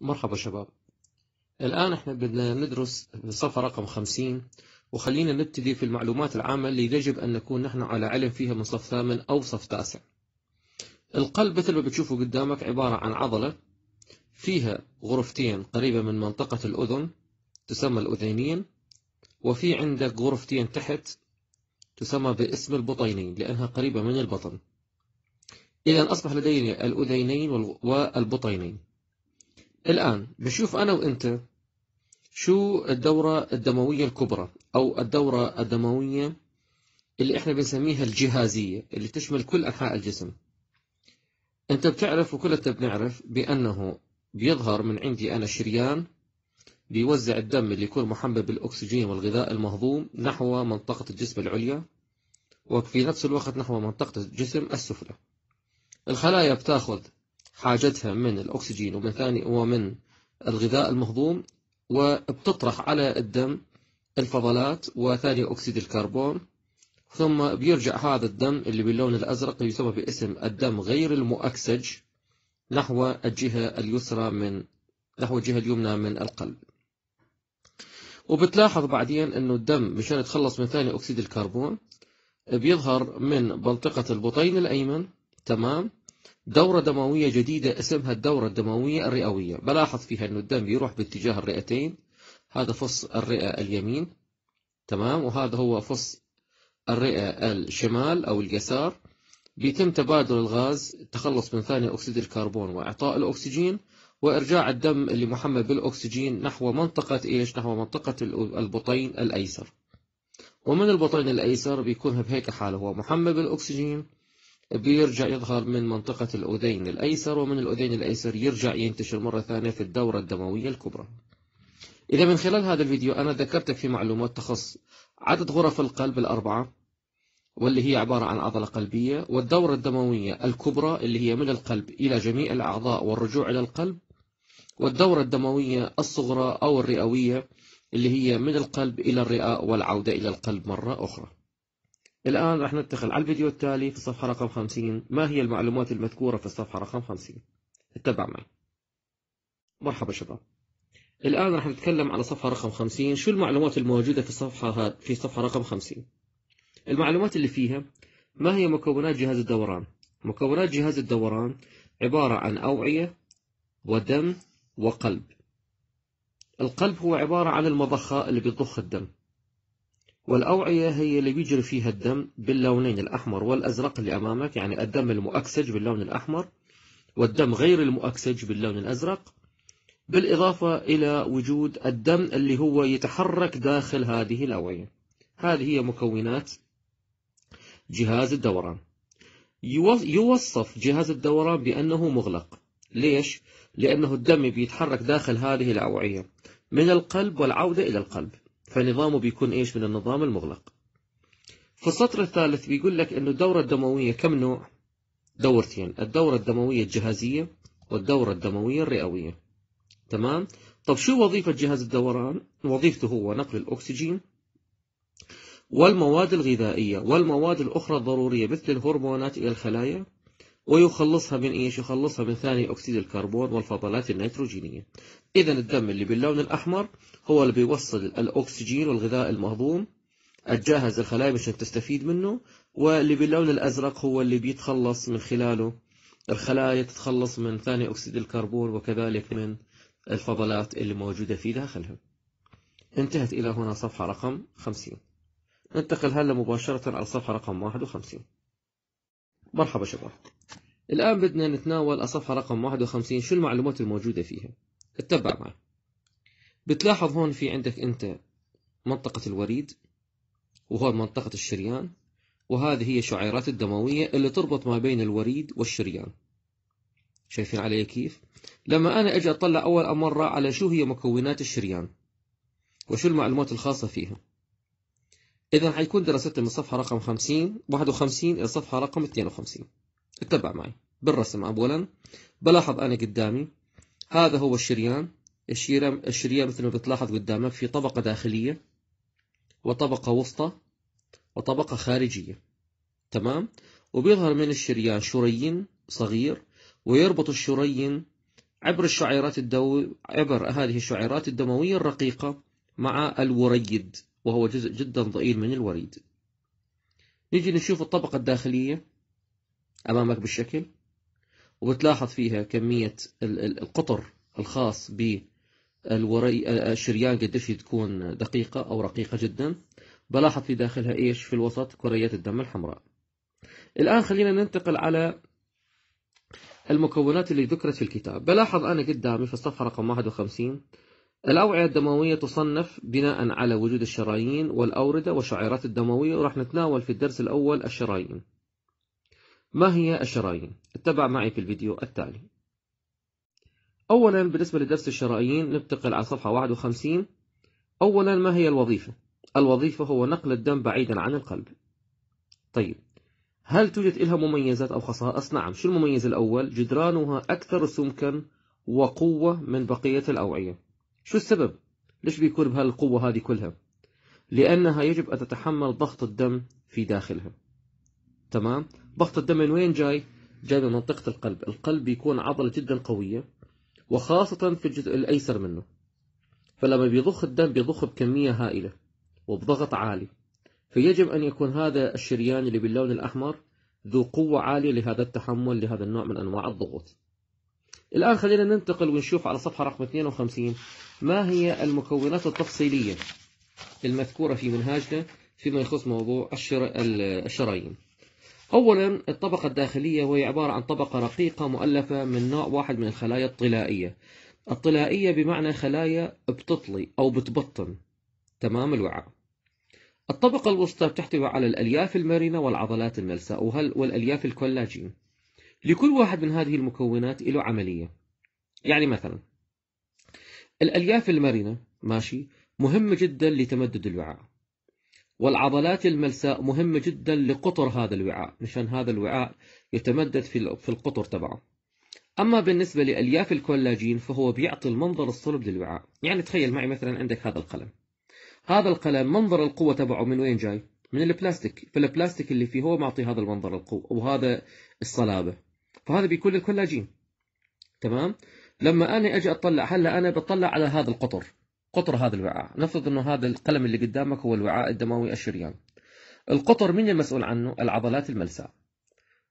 مرحبا شباب. الآن إحنا بدنا ندرس الصفحة رقم 50 وخلينا نبتدي في المعلومات العامة اللي يجب أن نكون نحن على علم فيها من صف ثامن أو صف تاسع. القلب مثل ما بتشوفوا قدامك عبارة عن عضلة فيها غرفتين قريبة من منطقة الأذن تسمى الأذينين وفي عندك غرفتين تحت تسمى باسم البطينين لأنها قريبة من البطن. إذا أصبح لدينا الأذينين والبطينين. الآن بشوف أنا وإنت شو الدورة الدموية الكبرى أو الدورة الدموية اللي إحنا بنسميها الجهازية اللي تشمل كل أنحاء الجسم. أنت بتعرف وكلنا بنعرف بأنه بيظهر من عندي أنا شريان بيوزع الدم اللي يكون محمل بالأكسجين والغذاء المهضوم نحو منطقة الجسم العليا وفي نفس الوقت نحو منطقة الجسم السفلى. الخلايا بتاخذ حاجتها من الأكسجين ومن ثاني ومن الغذاء المهضوم وبتطرح على الدم الفضلات وثاني أكسيد الكربون ثم بيرجع هذا الدم اللي باللون الأزرق يسمى باسم الدم غير المؤكسج نحو الجهة اليسرى من نحو الجهة اليمنى من القلب. وبتلاحظ بعدين أنه الدم مشان يتخلص من ثاني أكسيد الكربون بيظهر من منطقة البطين الأيمن تمام؟ دورة دموية جديدة اسمها الدورة الدموية الرئوية. بلاحظ فيها أنه الدم بيروح باتجاه الرئتين. هذا فص الرئة اليمين. تمام؟ وهذا هو فص الرئة الشمال أو اليسار. بيتم تبادل الغاز التخلص من ثاني أكسيد الكربون وإعطاء الأكسجين وإرجاع الدم اللي محمل بالأكسجين نحو منطقة إيش؟ نحو منطقة البطين الأيسر. ومن البطين الأيسر بيكون بهيك حاله هو محمل بالأكسجين بيرجع يظهر من منطقة الأذين الأيسر ومن الأذين الأيسر يرجع ينتشر مرة ثانية في الدورة الدموية الكبرى. إذا من خلال هذا الفيديو أنا ذكرتك في معلومات تخص عدد غرف القلب الأربعة واللي هي عبارة عن عضلة قلبية والدورة الدموية الكبرى اللي هي من القلب إلى جميع الأعضاء والرجوع إلى القلب والدورة الدموية الصغرى أو الرئوية اللي هي من القلب إلى الرئة والعودة إلى القلب مرة أخرى. الآن راح ندخل على الفيديو التالي في الصفحة رقم 50 ما هي المعلومات المذكورة في الصفحة رقم 50 اتبع معي. مرحبا شباب. الآن راح نتكلم على صفحة رقم 50 شو المعلومات الموجودة في الصفحة في صفحة رقم 50 المعلومات اللي فيها ما هي مكونات جهاز الدوران؟ مكونات جهاز الدوران عبارة عن أوعية ودم وقلب. القلب هو عبارة عن المضخة اللي بتضخ الدم. والأوعية هي اللي بيجري فيها الدم باللونين الأحمر والأزرق اللي أمامك يعني الدم المؤكسج باللون الأحمر والدم غير المؤكسج باللون الأزرق بالإضافة إلى وجود الدم اللي هو يتحرك داخل هذه الأوعية. هذه هي مكونات جهاز الدوران. يوصف جهاز الدوران بأنه مغلق. ليش؟ لأنه الدم بيتحرك داخل هذه الأوعية من القلب والعودة إلى القلب. فنظامه بيكون إيش من النظام المغلق. في السطر الثالث بيقول لك أنه الدورة الدموية كم نوع؟ دورتين الدورة الدموية الجهازية والدورة الدموية الرئوية. تمام؟ طب شو وظيفة جهاز الدوران؟ وظيفته هو نقل الأكسجين والمواد الغذائية والمواد الأخرى الضرورية مثل الهرمونات إلى الخلايا. ويخلصها من إيش؟ يخلصها من ثاني أكسيد الكربون والفضلات النيتروجينية. إذا الدم اللي باللون الأحمر هو اللي بيوصل الأكسجين والغذاء المهضوم الجاهز الخلايا مشان تستفيد منه واللي باللون الأزرق هو اللي بيتخلص من خلاله. الخلايا تتخلص من ثاني أكسيد الكربون وكذلك من الفضلات اللي موجودة في داخلها. انتهت إلى هنا صفحة رقم 50 ننتقل هلا مباشرة على الصفحة رقم 51 مرحبا شباب. الآن بدنا نتناول الصفحة رقم 51 شو المعلومات الموجودة فيها؟ اتبع معي. بتلاحظ هون في عندك أنت منطقة الوريد وهون منطقة الشريان وهذه هي الشعيرات الدموية اللي تربط ما بين الوريد والشريان. شايفين علي كيف؟ لما أنا أجي أطلع أول مرة على شو هي مكونات الشريان وشو المعلومات الخاصة فيها؟ إذا حيكون دراستنا من صفحة رقم 50 51 إلى صفحة رقم 52 اتبع معي. بالرسم أولا. بلاحظ أنا قدامي. هذا هو الشريان. الشريان, الشريان مثل ما بتلاحظ قدامك في طبقة داخلية وطبقة وسطى وطبقة خارجية. تمام؟ وبيظهر من الشريان شريين صغير ويربط الشريين عبر الشعيرات الدو... عبر هذه الشعيرات الدموية الرقيقة مع الوريد وهو جزء جدا ضئيل من الوريد. نيجي نشوف الطبقة الداخلية. أمامك بالشكل وبتلاحظ فيها كمية القطر الخاص بالشريان قديش تكون دقيقة أو رقيقة جدا. بلاحظ في داخلها إيش؟ في الوسط كريات الدم الحمراء. الآن خلينا ننتقل على المكونات اللي ذكرت في الكتاب. بلاحظ أنا قدامي في الصفحة رقم 51 الأوعية الدموية تصنف بناء على وجود الشرايين والأوردة والشعيرات الدموية وراح نتناول في الدرس الأول الشرايين. ما هي الشرايين؟ اتبع معي في الفيديو التالي أولا بالنسبة لدرس الشرايين ننتقل على صفحة 51 أولا ما هي الوظيفة؟ الوظيفة هو نقل الدم بعيدا عن القلب طيب هل توجد لها مميزات أو خصائص؟ نعم شو المميز الأول؟ جدرانها أكثر سمكا وقوة من بقية الأوعية شو السبب؟ ليش بيكون بهالقوة هذه كلها؟ لأنها يجب أن تتحمل ضغط الدم في داخلها تمام؟ ضغط الدم من وين جاي؟ جاي من منطقة القلب. القلب بيكون عضلة جدا قوية وخاصة في الجزء الأيسر منه. فلما بيضخ الدم بيضخ بكمية هائلة وبضغط عالي. فيجب أن يكون هذا الشريان اللي باللون الأحمر ذو قوة عالية لهذا التحمل لهذا النوع من أنواع الضغوط. الآن خلينا ننتقل ونشوف على صفحة رقم 52 ما هي المكونات التفصيلية المذكورة في منهاجنا فيما يخص موضوع الشرايين. أولا الطبقة الداخلية وهي عبارة عن طبقة رقيقة مؤلفة من نوع واحد من الخلايا الطلائية. الطلائية بمعنى خلايا بتطلي أو بتبطن. تمام الوعاء. الطبقة الوسطى تحتوي على الألياف المرنة والعضلات الملساء والألياف الكولاجين. لكل واحد من هذه المكونات له عملية. يعني مثلا الألياف المرنة ماشي مهمة جدا لتمدد الوعاء. والعضلات الملساء مهمة جدا لقطر هذا الوعاء مشان هذا الوعاء يتمدد في القطر تبعه أما بالنسبة لألياف الكولاجين فهو بيعطي المنظر الصلب للوعاء. يعني تخيل معي مثلا عندك هذا القلم. هذا القلم منظر القوة تبعه من وين جاي؟ من البلاستيك. فالبلاستيك اللي فيه هو معطي هذا المنظر القوة وهذا الصلابة. فهذا بيكون الكولاجين تمام؟ لما أنا أجي أطلع هلأ أنا بطلع على هذا القطر. قطر هذا الوعاء. نفرض أنه هذا القلم اللي قدامك هو الوعاء الدموي الشريان. القطر من المسؤول عنه؟ العضلات الملساء.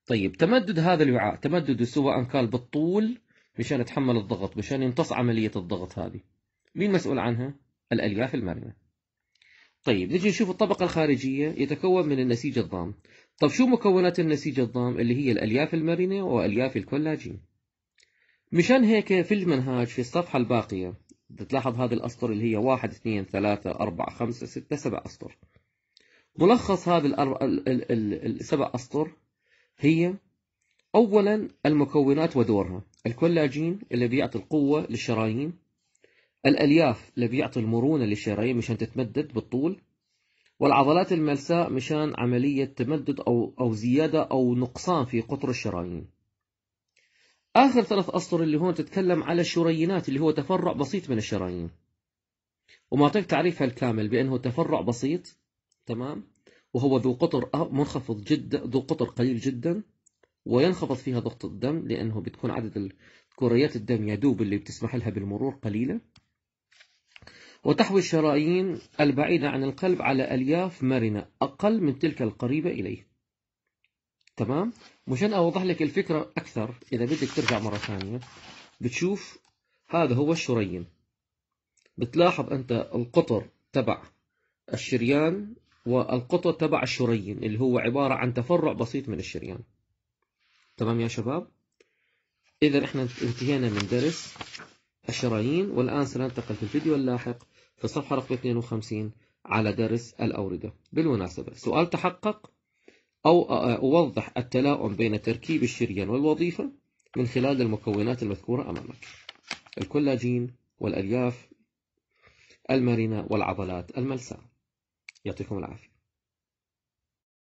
طيب تمدد هذا الوعاء تمدده سواء كان بالطول مشان يتحمل الضغط مشان يمتص عملية الضغط هذه. مين مسؤول عنها؟ الألياف المرنة طيب نجي نشوف الطبقة الخارجية. يتكون من النسيج الضام. طب شو مكونات النسيج الضام اللي هي الألياف المرنة وألياف الكولاجين؟ مشان هيك في المنهاج في الصفحة الباقية تلاحظ هذه الأسطر اللي هي واحد اثنين ثلاثة أربعة خمسة ستة سبع أسطر. ملخص هذه السبع أسطر هي أولا المكونات ودورها. الكولاجين اللي بيعطي القوة للشرايين. الألياف اللي بيعطي المرونة للشرايين مشان تتمدد بالطول. والعضلات الملساء مشان عملية تمدد أو, أو زيادة أو نقصان في قطر الشرايين. آخر ثلاث أسطر اللي هون تتكلم على الشرينات اللي هو تفرع بسيط من الشرايين. وما أعطيك تعريفها الكامل بأنه تفرع بسيط تمام؟ وهو ذو قطر منخفض جدا ذو قطر قليل جدا وينخفض فيها ضغط الدم لأنه بتكون عدد كريات الدم يدوب اللي بتسمح لها بالمرور قليلة وتحوي الشرايين البعيدة عن القلب على ألياف مرنة أقل من تلك القريبة إليه. تمام؟ مشان أوضح لك الفكرة أكثر إذا بدك ترجع مرة ثانية بتشوف هذا هو الشريين بتلاحظ أنت القطر تبع الشريان والقطر تبع الشريين اللي هو عبارة عن تفرع بسيط من الشريان. تمام يا شباب؟ إذا إحنا انتهينا من درس الشرايين والآن سننتقل في الفيديو اللاحق في الصفحة رقم 52 على درس الأوردة. بالمناسبة سؤال تحقق؟ أو أوضح التلاؤم بين تركيب الشريان والوظيفة من خلال المكونات المذكورة أمامك. الكولاجين والألياف المرنة والعضلات الملساء يعطيكم العافية.